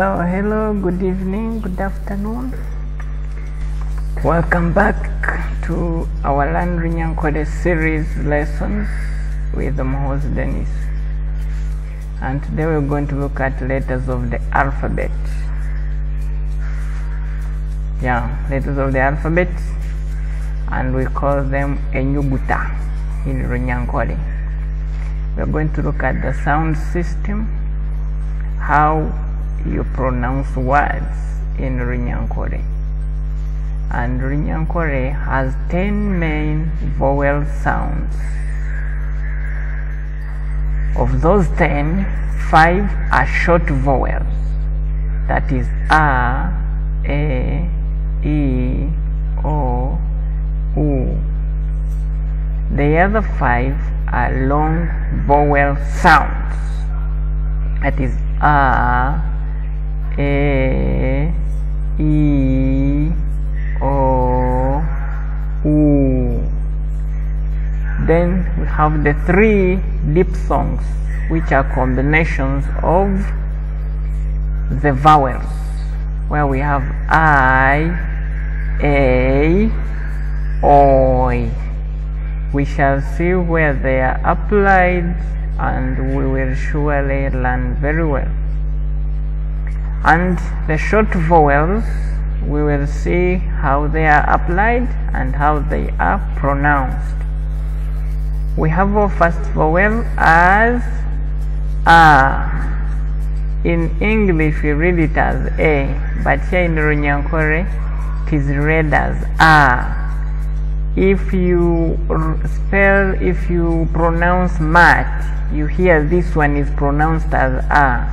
So, hello, good evening, good afternoon. Welcome back to our Learn Runyankore series lessons with Mohos Denis. And today we're going to look at letters of the alphabet. Yeah, letters of the alphabet, and we call them Enyuguta in Runyankore. We're going to look at the sound system, how you pronounce words in Runyankore. And Runyankore has 10 main vowel sounds. Of those 10, 5 are short vowels. That is A, E, E, O, U. The other 5 are long vowel sounds. That is A, E, E, O, U. Then we have the three diphthongs, which are combinations of the vowels, where we have I, A, Oi. We shall see where they are applied and we will surely learn very well. And the short vowels, we will see how they are applied and how they are pronounced. We have our first vowel as A. In English, we read it as A, but here in Runyankore, it is read as A. If you spell, if you pronounce mat, you hear this one is pronounced as A.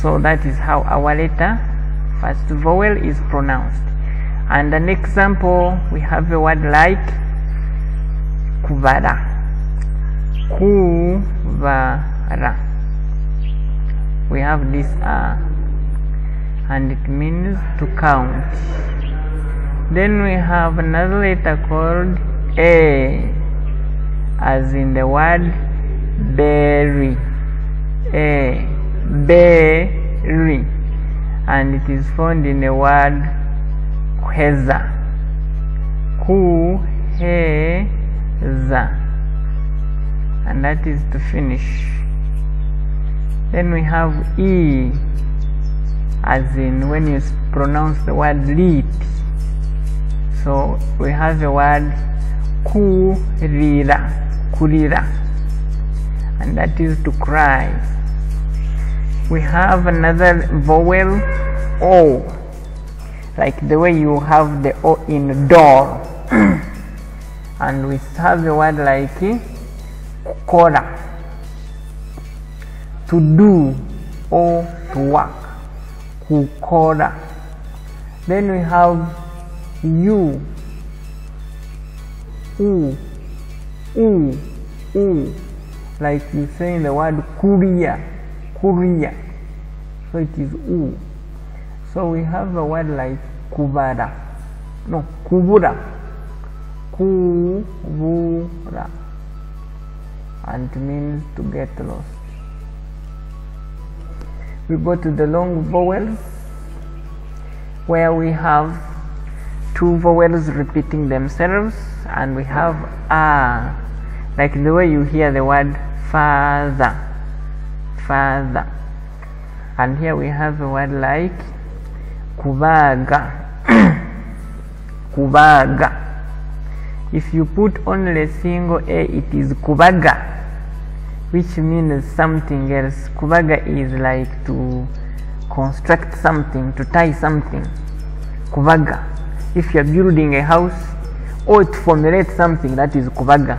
So that is how our letter, first vowel, is pronounced. And an example, we have a word like kuvara. Kuvara. We have this A, and it means to count. Then we have another letter called A, as in the word berry. A, berry, and it is found in the word kuheza. Kuheza, and that is to finish. Then we have E, as in when you pronounce the word lit. So we have the word kurira, kurira, and that is to cry. We have another vowel O, like the way you have the O in door, and we have the word like kora. To do or to work, kukora. Then we have you, u, u, u, like you say in the word kuria, kuria. So it is u. So we have a word like kubara, no, kubura, kubura, and means to get lost. We go to the long vowels, where we have two vowels repeating themselves and we have a like the way you hear the word father father and here we have a word like kubaga. Kubaga. If you put only a single a it is kubaga which means something else. Kubaga is like to construct something to tie something. Kubaga. If you are building a house or to formulate something that is kubaga.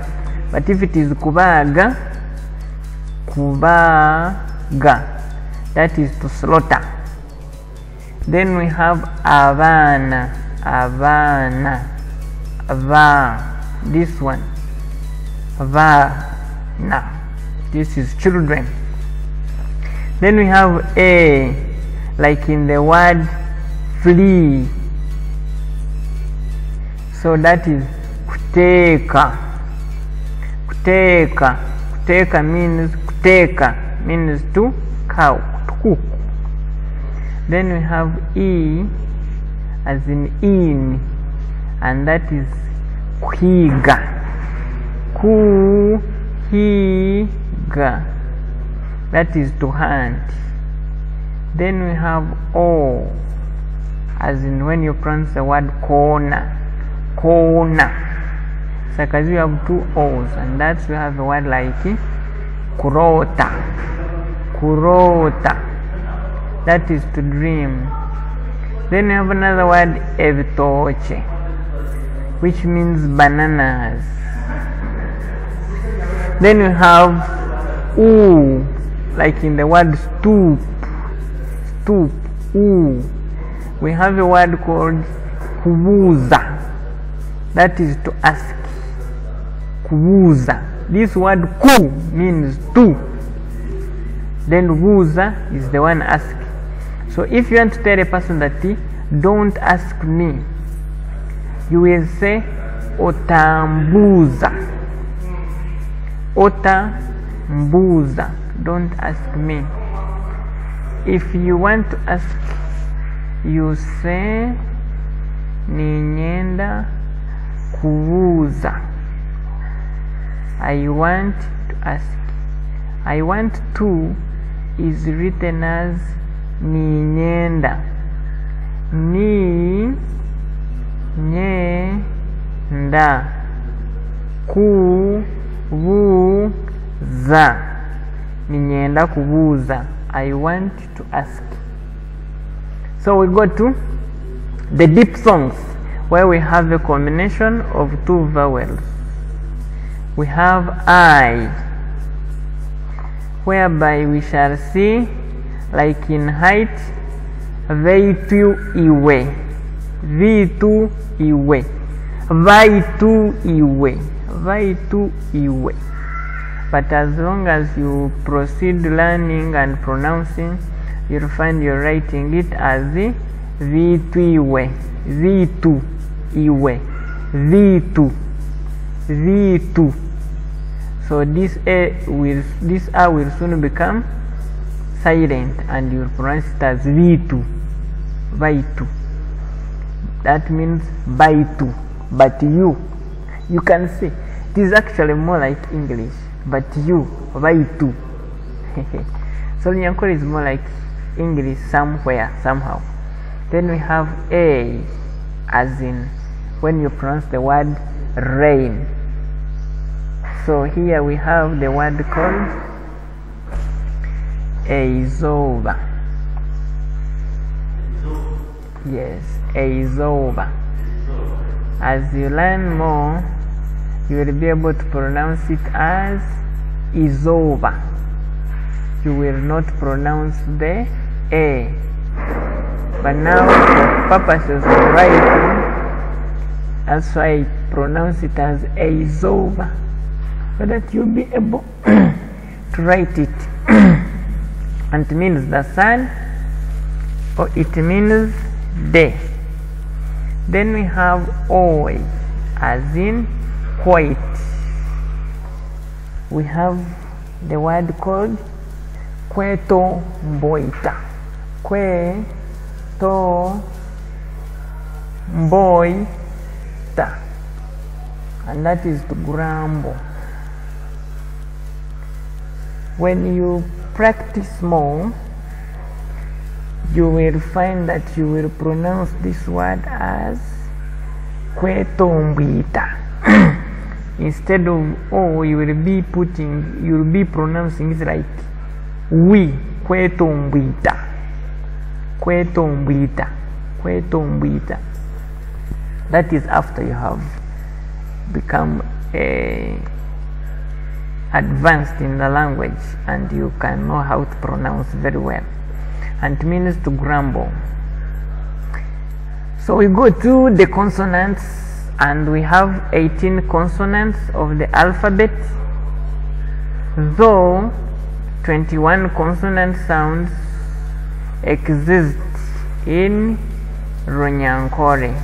But if it is kubaga kubaga. That is to slaughter. Then we have avana avana va this one vana this is children. Then we have a like in the word flee so that is kuteka. Kuteka. Kuteka means kuteka means to cow to cook. Then we have e as in in and that is kuhiga kuhiga that is to hunt then we have o as in when you pronounce the word corner corner so because you have two o's and that's we have a word like kurota. Kurota. That is to dream. Then you have another word evitoche which means bananas. Then you have oo like in the word stoop. Stoop oo we have a word called kubuza. That is to ask. Kubuza this word ku means to. Then buza is the one ask so if you want to tell a person that don't ask me you will say otambuza. Otambuza. Don't ask me. If you want to ask you say ninyenda kubuza i want to ask. I want to is written as ninyenda ni nye nyenda kubuza. Ninyenda kubuza. I want to ask. So we go to the deep songs where we have a combination of two vowels we have i whereby we shall see like in height veitu iwe vitu iwe vaitu iwe vaitu iwe. But as long as you proceed learning and pronouncing you'll find you're writing it as the vitu iwe vitu iwe vitu vitu so this a will this a will soon become silent and you will pronounce it as vitu vaitu that means baitu but you you can see it is actually more like english but you vaitu so nyankore is more like english somewhere somehow. Then we have a as in when you pronounce the word rain so here we have the word called Azova. Yes, Azova. As you learn more, you will be able to pronounce it as Izova. You will not pronounce the A. But now, for purposes of writing, that's why I pronounce it as Azova, so that you'll be able to write it. and it means the sun or it means day. Then we have oi as in white. We have the word called kweto mboita. Kweto mboita. And that is to grumble. When you practice more, you will find that you will pronounce this word as kwetombwita. Instead of oh, you will be putting, you will be pronouncing it like we kwetombwita, kwetombwita, kwetombwita. That is after you have become a advanced in the language and you can know how to pronounce very well. And means to grumble. So we go to the consonants and we have 18 consonants of the alphabet. Though 21 consonant sounds exist in Runyankore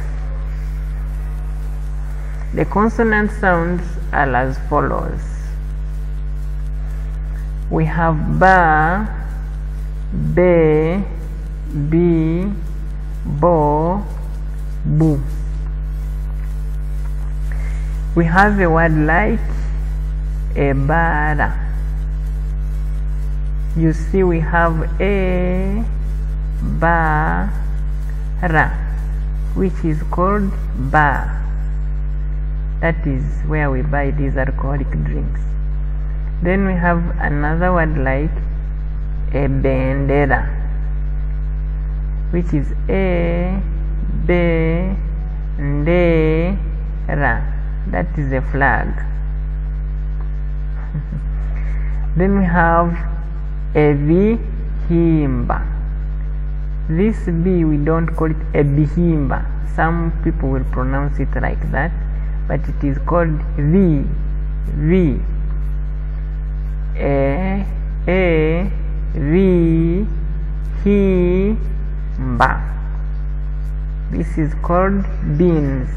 the consonant sounds are as follows we have ba, be, b bo boo we have a word like a bara you see we have a bara which is called bar that is where we buy these alcoholic drinks then we have another word like a bandera which is a bendera. That is a flag. Then we have a vihimba. This b we don't call it a bihimba some people will pronounce it like that but it is called v v a a v he ba this is called beans.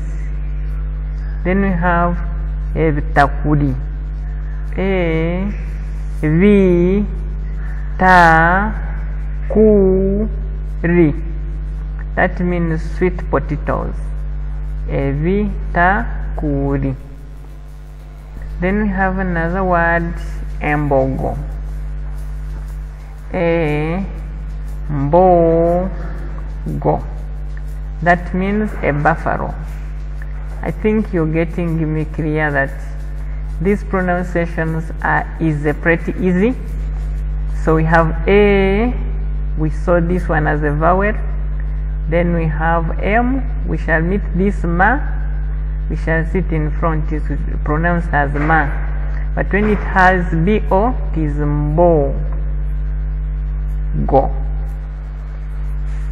Then we have a takuri. A v ta ku ri that means sweet potatoes. A v ta kuri then we have another word embogo a that means a buffalo. I think you're getting me clear that these pronunciations are is pretty easy. So we have a we saw this one as a vowel. Then we have m we shall meet this ma. We shall sit in front is pronounced as ma but when it has bo it is mbo go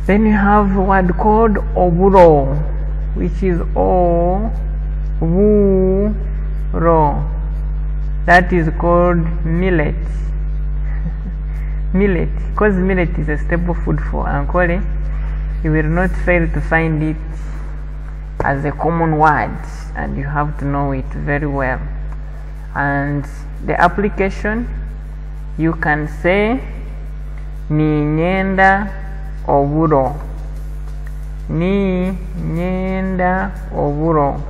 then you have a word called oburo which is o wu ro that is called millet. Millet. Because millet is a staple food for ankole you will not fail to find it as a common word and you have to know it very well and the application you can say ni nyenda oburo. Ni nyenda oburo.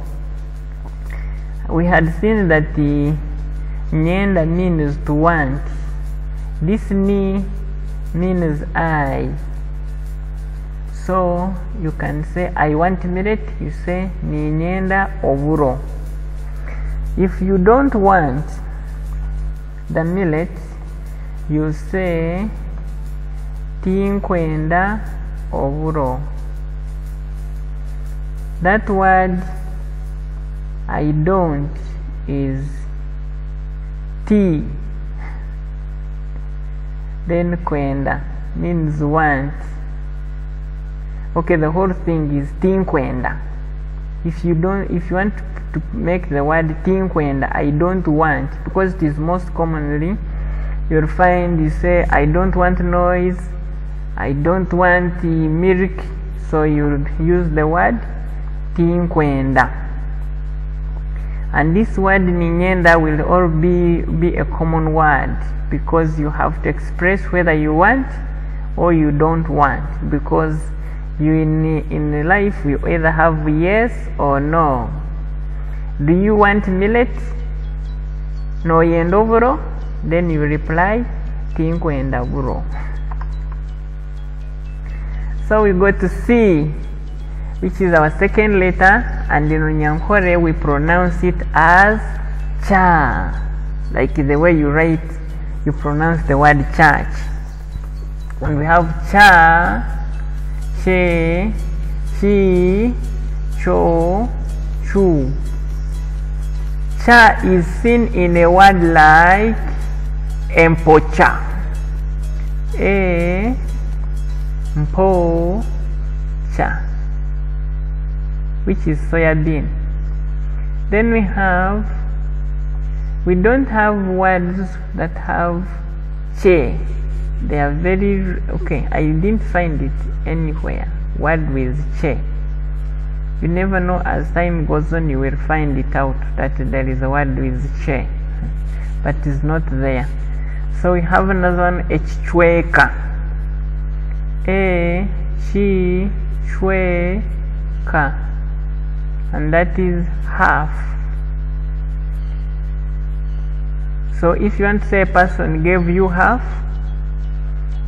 We had seen that the nyenda means to want. This ni means i. So you can say i want millet. You say ni nyenda oburo if you don't want the millet you say tinkwenda oburo. That word i don't is t then kwenda means want. Okay the whole thing is tinkwenda if you don't if you want to make the word tinkwenda i don't want because it is most commonly you'll find you say i don't want noise i don't want milk so you'll use the word tinkwenda and. This word ninyenda will all be be a common word because you have to express whether you want or you don't want because you in in life you either have yes or no. Do you want millet? No yenda oburo then you reply tinkwendaburo so we go to c which is our second letter and in Onyankore we pronounce it as cha. Like the way you write you pronounce the word church. When we have cha che chi cho chu cha is seen in a word like empocha e mpo cha which is soybean. then we have we don't have words that have che they are very okay i didn't find it anywhere. Word with che you never know as time goes on you will find it out that there is a word with che but it's not there. So we have another one echchweka e chi chwe ka and that is half. So if you want to say a person gave you half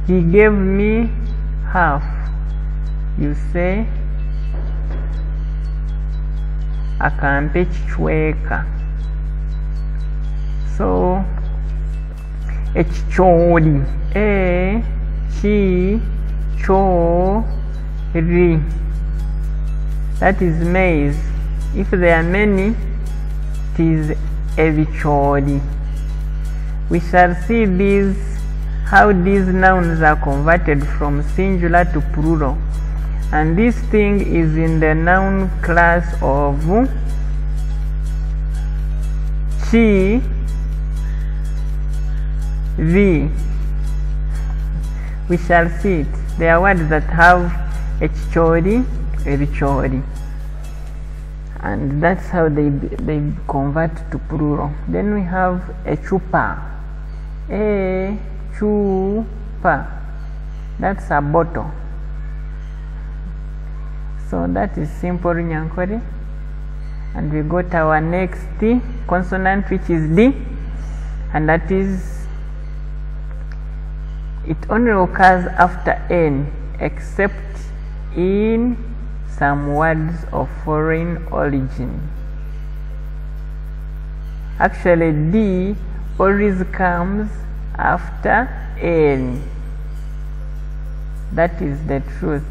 he gave me half you say? Akampa ekichweka so ekichooli e chi cho ri. That is maize. If there are many it is ebichooli we shall see these how these nouns are converted from singular to plural. And this thing is in the noun class of chi v. We shall see it. There are words that have echichori ebichori and that's how they they convert to plural. Then we have a chupa a chupa that's a bottle. So that is simple nyankore and we got our next consonant which is d. And that is it only occurs after n except in some words of foreign origin. Actually d always comes after n. That is the truth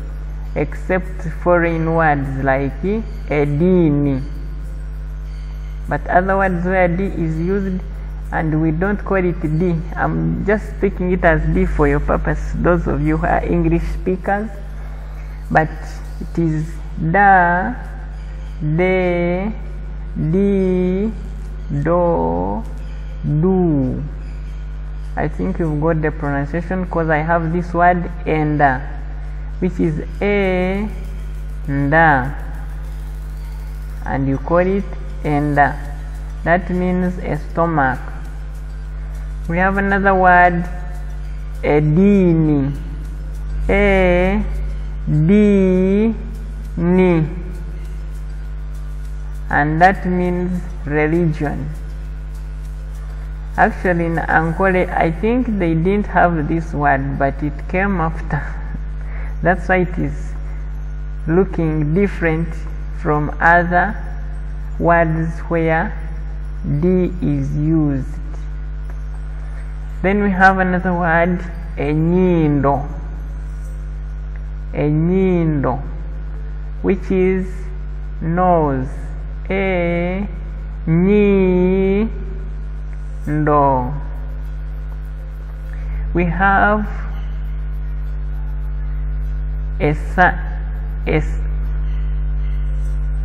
except foreign words like edini. But other words where d is used and we don't call it d. I'm just speaking it as d for your purpose those of you who are english speakers. But it is da de di do do i think you've got the pronunciation because i have this word enda uh, which is a nda uh, and you call it enda uh, that means a stomach. We have another word edini a d ni and that means religion actually in Ankole I think they didn't have this word but it came after. That's why it is looking different from other words where D is used. Then we have another word enyindo. Enyindo which is nose. A ni ndo we have a sa a,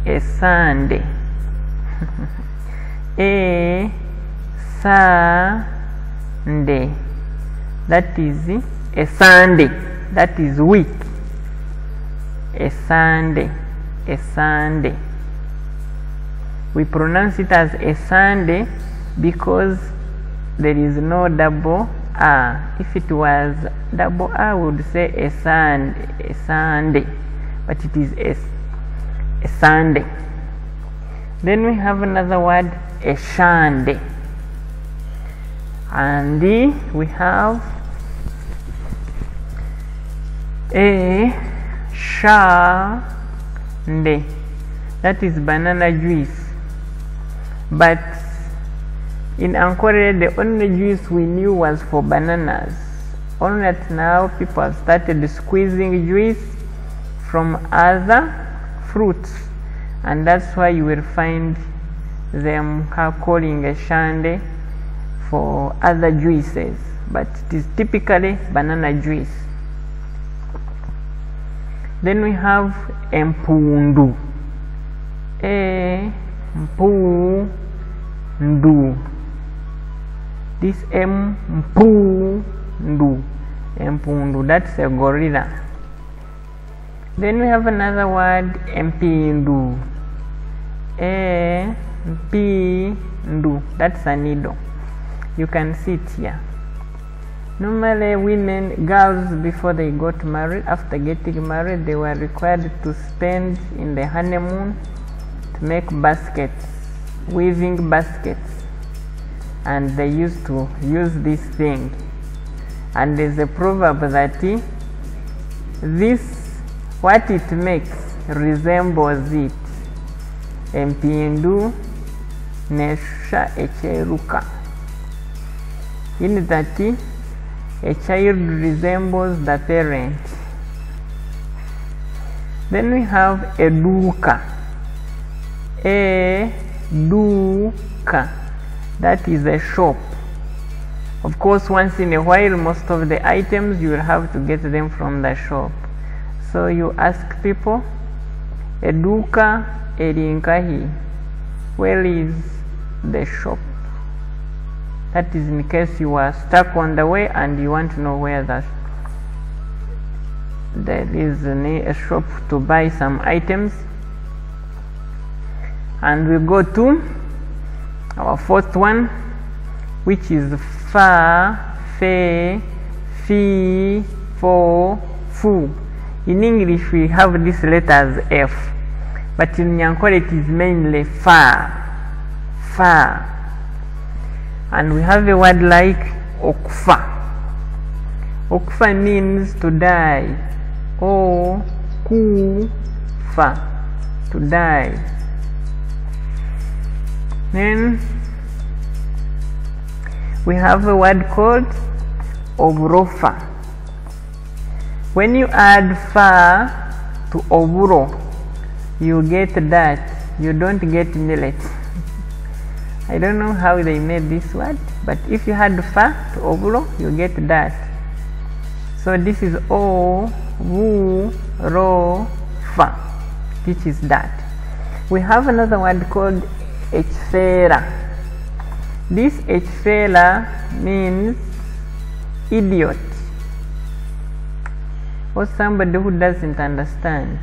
a sunday a sunday that is a sunday that is week a sunday a sunday we pronounce it as a sunday because there is no double r if it was double r we would say a sand, a sunday but it is a, a sunday then we have another word a shande and we have a shande that is banana juice. But in Ankole the only juice we knew was for bananas. Only that now people have started squeezing juice from other fruits. And that's why you will find them calling a shande for other juices. But it is typically banana juice. Then we have empundu. Eh, e mpundu this mpundu. Empundu that's a gorilla. Then we have another word empindu e mpindu that's a needle. You can see it here. Normally, women, girls, before they got married, after getting married, they were required to spend in the honeymoon to make baskets, weaving baskets, and they used to use this thing. And there's a proverb that this, what it makes, resembles it. Empindu neshusha ekyeruka. In that a child resembles the parent. Then we have a duka. That is a shop. Of course, once in a while, most of the items you will have to get them from the shop. So you ask people, Eduka Erinkahi, where is the shop? That is in case you are stuck on the way and you want to know where that there is a shop to buy some items. And we go to our fourth one, which is fa, fe, fi, fo, fu. In English, we have these letters F, but in Nyankole it is mainly fa, fa. And we have a word like okfa. Okfa means to die. O kufa, to die. Then we have a word called obrofa. When you add fa to oburo, you get that. You don't get millet. I don't know how they made this word, but if you add fa to oburo, you get that. So this is o, wu, ro, fa, which is that. We have another word called echfera. This echfera means idiot or somebody who doesn't understand.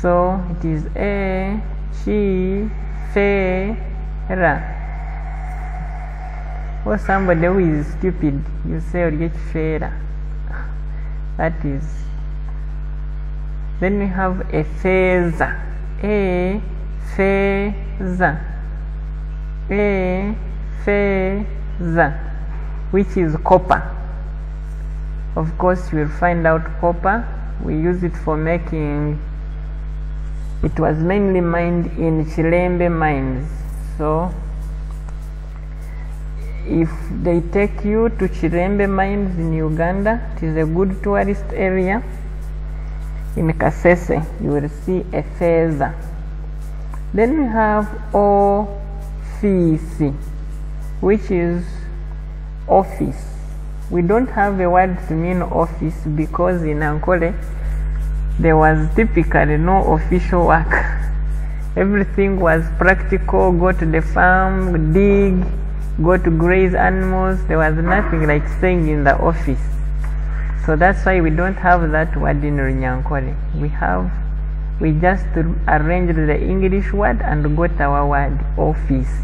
So it is a, she, fe, ra. Or somebody who is stupid, you say fera. That is. Then we have a feza. A feza. Feza. Which is copper. Of course, you will find out copper. We use it for making. It was mainly mined in Chilembe mines. So, if they take you to Chirembe mines in Uganda, it is a good tourist area. In Kasese, you will see a feather. Then we have office, which is office. We don't have a word to mean office because in Ankole there was typically no official work. Everything was practical, go to the farm, dig, go to graze animals. There was nothing like staying in the office. So that's why we don't have that word in Runyankole. We have, we just arranged the English word and got our word office.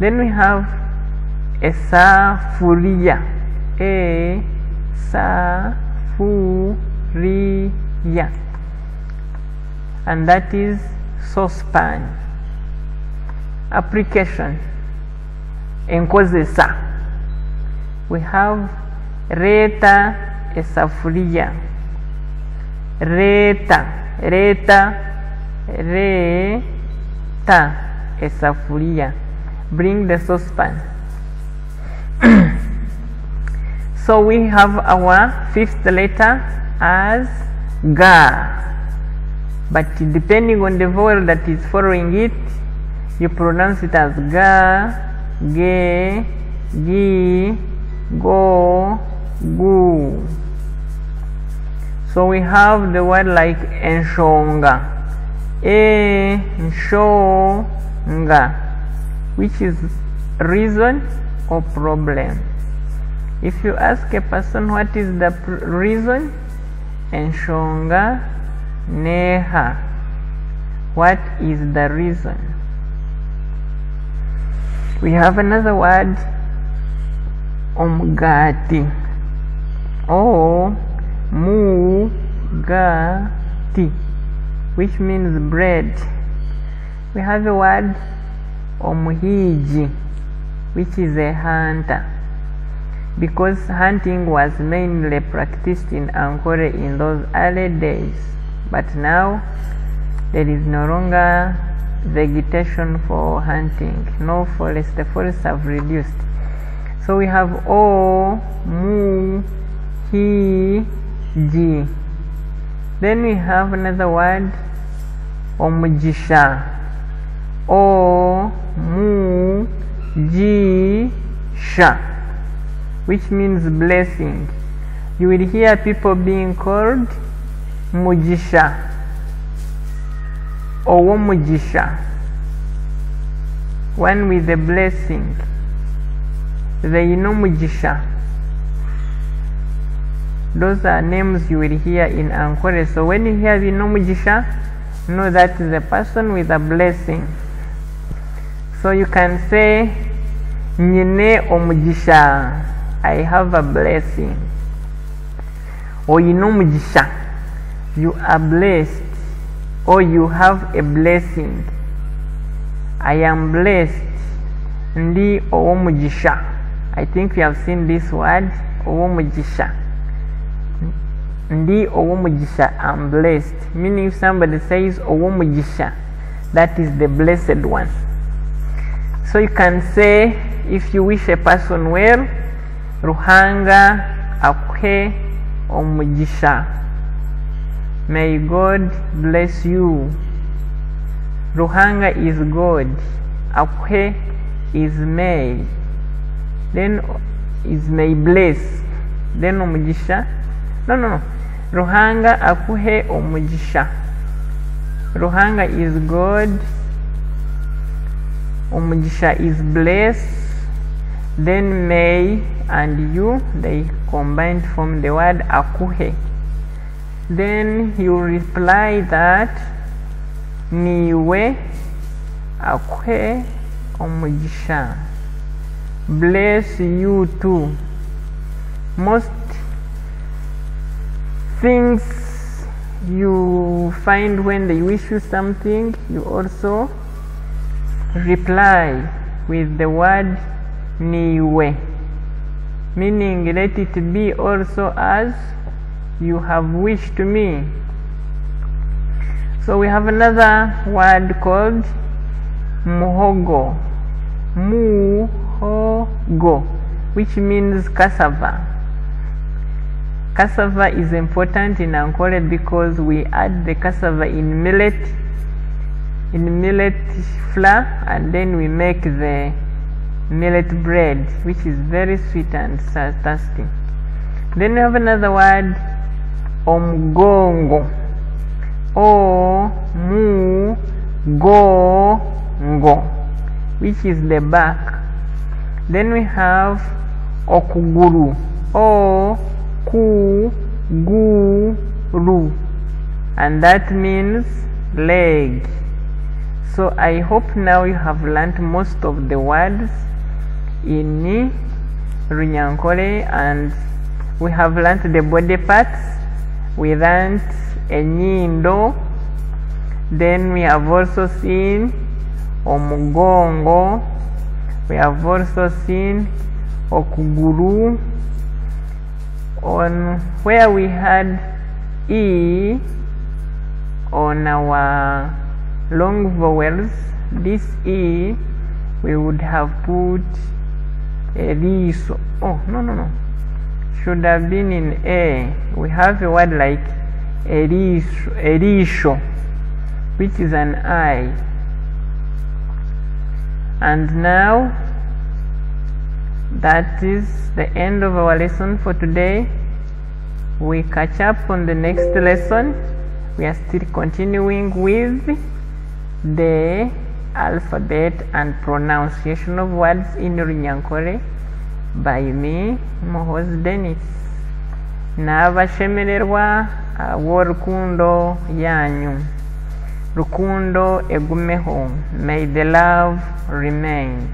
Then we have a safuria. A safuria. And that is saucepan. Application. Enkozesa. We have reta esafuria. Reta. Reta. Reta esafuria. Bring the saucepan. so we have our fifth letter as ga. But depending on the vowel that is following it, you pronounce it as ga, ge, gi, go, gu. So we have the word like enshonga, enshonga, which is reason or problem. If you ask a person what is the reason, enshonga neha, what is the reason? We have another word omugati o mugati which means bread. We have the word omuhiji which is a hunter. Because hunting was mainly practiced in Ankole in those early days but now there is no longer vegetation for hunting. No forest the forests have reduced. So we have o mu he ji then we have another word. Omugisha o mu ji sha which means blessing. You will hear people being called mugisha or mugisha one with a blessing. They know mugisha those are names you will hear in Ankole so when you hear Vino Mugisha know that is a person with a blessing. So you can say nyine omugisha I have a blessing. Or you know mugisha you are blessed or you have a blessing. I am blessed. Ndi owomugisha I think you have seen this word owomugisha ndi owomugisha I'm blessed. Meaning if somebody says owomugisha that is the blessed one. So you can say if you wish a person well ruhanga akwe omugisha. May god bless you. Ruhanga is god. Akwe is may. Then is may bless. Then omugisha no no ruhanga akuhe omugisha. Ruhanga is god omugisha is bless then may and you they combined from the word akuhe. Then you reply that niwe akwe omugisha. Bless you too. Most things you find when they wish you something you also reply with the word niwe. Meaning let it be also as you have wished to me. So we have another word called muhogo. Muhogo which means cassava cassava is important in Ankole because we add the cassava in millet in millet flour and then we make the millet bread which is very sweet and tasty. Then we have another word omgongo o mu go ngo which is the back. Then we have okuguru. O ku gu ru and that means leg. So i hope now you have learned most of the words in runyankole and we have learned the body parts. We learned enyindo. Then we have also seen omugongo. We have also seen okuguru on where we had e on our long vowels. This e we would have put eriso oh no no no. Should have been in a. We have a word like eriso which is an i. And now that is the end of our lesson for today. We catch up on the next lesson. We are still continuing with the alphabet and pronunciation of words in Runyankore by me Mohoz Denis. N'abashemererwa ab'orukundo uh, yanyu. Rukundo egumeho may the love remain